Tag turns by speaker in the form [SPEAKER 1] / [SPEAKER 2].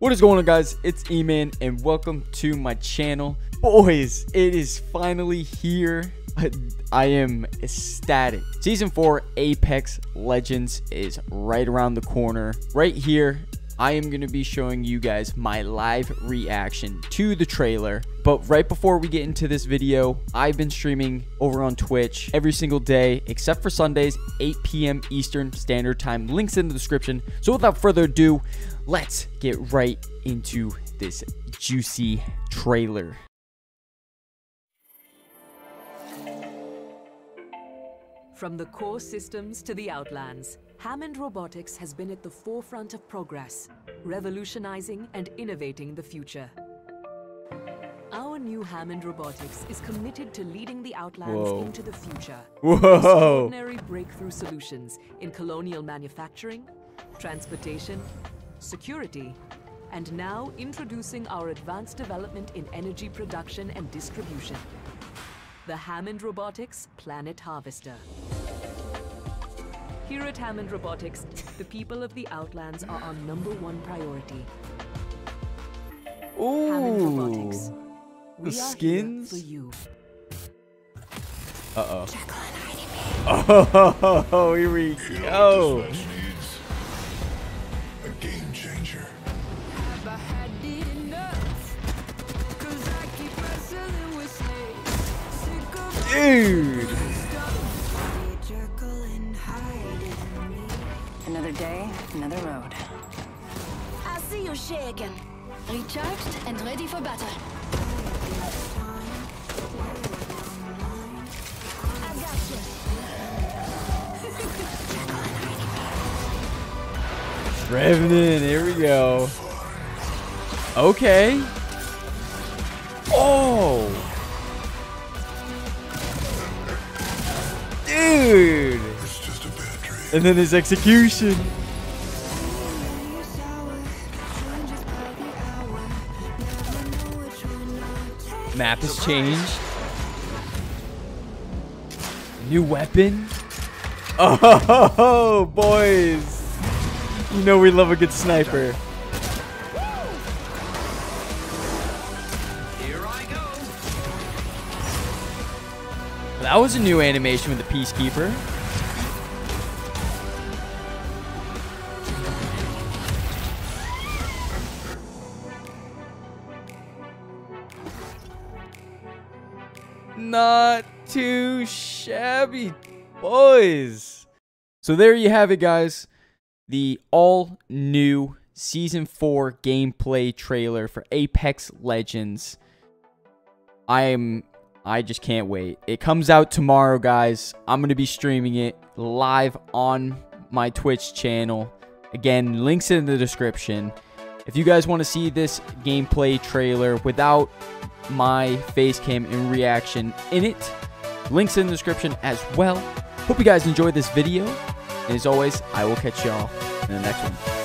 [SPEAKER 1] What is going on guys? It's E-Man and welcome to my channel. Boys, it is finally here. I, am ecstatic. Season 4 Apex Legends is right around the corner. Right here, I am going to be showing you guys my live reaction to the trailer. But right before we get into this video, I've been streaming over on Twitch every single day, except for Sundays, 8 p.m. Eastern Standard Time. Links in the description. So without further ado, let's get right into this juicy trailer.
[SPEAKER 2] From the core systems to the outlands, Hammond Robotics has been at the forefront of progress, revolutionizing and innovating the future. Our new Hammond Robotics is committed to leading the outlands
[SPEAKER 1] Whoa.
[SPEAKER 2] into the future.
[SPEAKER 1] Whoa.
[SPEAKER 2] Extraordinary breakthrough solutions in colonial manufacturing, transportation, security, and now introducing our advanced development in energy production and distribution. The Hammond Robotics Planet Harvester. Here at Hammond Robotics, the people of the Outlands are our number one priority. Hammond Robotics.
[SPEAKER 1] Ooh.
[SPEAKER 2] We
[SPEAKER 1] The
[SPEAKER 2] are
[SPEAKER 1] skins?
[SPEAKER 2] here for you.
[SPEAKER 1] Uh-oh. Oh, here we
[SPEAKER 3] You know
[SPEAKER 1] go.
[SPEAKER 3] what this match needs? A game changer.
[SPEAKER 1] Dude.
[SPEAKER 4] Another day, another road.
[SPEAKER 5] I see you shaking. Recharged and ready for battle. I got you.
[SPEAKER 1] Revenant, here we go. Okay. Oh. And then his execution. Map has changed. New weapon. Oh, boys. You know we love a good sniper. That was a new animation with the Peacekeeper. Not too shabby, boys. So there you have it, guys. The all new Season 4 gameplay trailer for Apex Legends. I am. I just can't wait. It comes out tomorrow, guys. I'm going to be streaming it live on my Twitch channel. Again, links in the description. If you guys want to see this gameplay trailer without my face cam and reaction in it, links in the description as well. Hope you guys enjoyed this video. And as always, I will catch y'all in the next one.